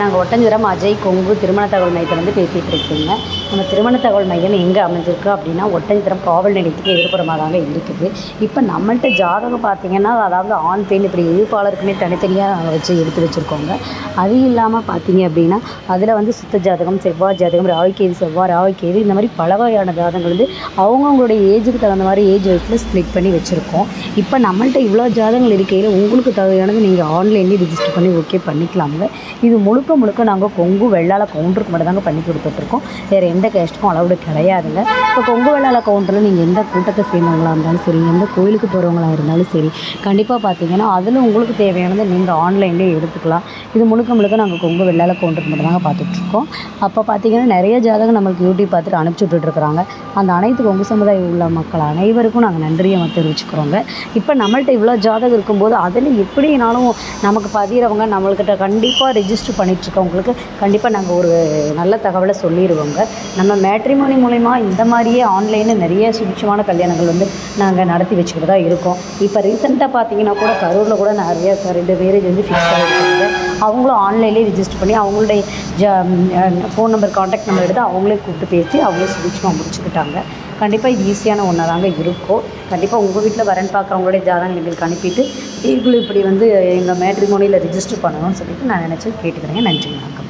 நாங்கள் ஒட்டஞ்சிரம் அஜய் கொங்கு திருமண தகவல் மையத்திலேருந்து பேசிகிட்டு இருக்கீங்க. நம்ம திருமண தகவல் மையம் எங்கே அமைஞ்சிருக்கு அப்படின்னா ஒட்டஞ்சிரம் காவல் நிலையத்துக்கு எதிர்ப்புறமாக தாங்க இருக்குது. இப்போ நம்மள்கிட்ட ஜாதகம் பார்த்தீங்கன்னா அதாவது ஆண் பெண் இப்படி எதிர்ப்பாளருக்குமே தனித்தனியாக நாங்கள் வச்சு எடுத்து வச்சுருக்கோங்க. அது இல்லாமல் பார்த்தீங்க அப்படின்னா அதில் வந்து சுத்த ஜாதகம் செவ்வாய் ஜாதகம் ராவிக்கேது செவ்வாய் ராவிக்கேது இந்த மாதிரி பல வகையான ஜாதகங்கள் வந்து அவங்கவுங்களுடைய ஏஜுக்கு தகுந்த மாதிரி ஏஜ் வைஸில் ஸ்ப்ளிட் பண்ணி வச்சுருக்கோம். இப்போ நம்மள்கிட்ட இவ்வளோ ஜாதகங்கள் இருக்கையில் உங்களுக்கு தகுதியானது நீங்கள் ஆன்லைன்லேயே ரிஜிஸ்டர் பண்ணி ஓகே பண்ணிக்கலாமுங்க. இது முழுக்க முழுக்க நாங்கள் கொங்கு வெள்ளால் கவுண்டருக்கு மட்டும் தாங்க பண்ணி கொடுத்துட்ருக்கோம் வேறு எந்த கேஸ்ட்டுக்கும் அளவுடு கிடையாதுங்க இப்போ கொங்கு வெள்ளாள கவுண்டரில் நீங்கள் எந்த கூட்டத்தை சேர்ந்தவங்களா இருந்தாலும் சரி எந்த கோயிலுக்கு போகிறவங்களா இருந்தாலும் சரி கண்டிப்பாக பார்த்தீங்கன்னா அதில் உங்களுக்கு தேவையானதை நீங்கள் ஆன்லைன்லேயே எடுத்துக்கலாம். இது முழுக்க முழுக்க நாங்கள் கொங்கு வெள்ளாள கவுண்டர் மட்டும் தாங்க பார்த்துட்ருக்கோம் அப்போ பார்த்தீங்கன்னா நிறைய ஜாதகம் நம்மளுக்கு யூடியூப் பார்த்துட்டு அனுப்பிச்சி விட்டுட்ருக்குறாங்க. அந்த அனைத்து கொங்கு சமுதாயம் உள்ள மக்கள் அனைவருக்கும் நாங்கள் நன்றியை தெரிவிச்சுக்கிறோங்க. இப்போ நம்மள்கிட்ட இவ்வளோ ஜாதகம் இருக்கும்போது அதில் எப்படினாலும் நமக்கு பதிகிறவங்க நம்மள்கிட்ட கண்டிப்பாக ரெஜிஸ்டர் பண்ணிகிட்ருக்கவங்களுக்கு கண்டிப்பாக நாங்கள் ஒரு நல்ல தகவலை சொல்லிடுவோங்க நம்ம மேட்ரிமோனி மூலிமா இந்த மாதிரியே ஆன்லைனில் நிறைய சுபிட்சமான கல்யாணங்கள் வந்து நாங்கள் நடத்தி வச்சுக்கிட்டு தான் இருக்கோம். இப்போ ரீசெண்டாக பார்த்தீங்கன்னா கூட கரூரில் கூட நிறைய ரெண்டு மேரேஜ் வந்து ஃபிக்ஸ் ஆகிருக்காங்க அவங்களும் ஆன்லைன்லேயே ரிஜிஸ்டர் பண்ணி அவங்களுடைய ஜ ஃபோன் நம்பர் காண்டாக்ட் நம்பர் எடுத்து அவங்களே கூப்பிட்டு பேசி அவங்களே சுபிட்சமாக முடிச்சுக்கிட்டாங்க. கண்டிப்பாக இது ஈஸியான ஒன்றா தாங்க இருக்கும். கண்டிப்பாக உங்கள் வீட்டில் வரன் பார்க்குறவங்களுடைய ஜாதகம் எங்களுக்கு அனுப்பிட்டு நீங்களும் இப்படி வந்து எங்கள் மேட்ரிமோனியில் ரிஜிஸ்டர் பண்ணணும்னு சொல்லிட்டு நான் நினச்சி கேட்டுக்கிறேங்க. நன்றி வணக்கம்.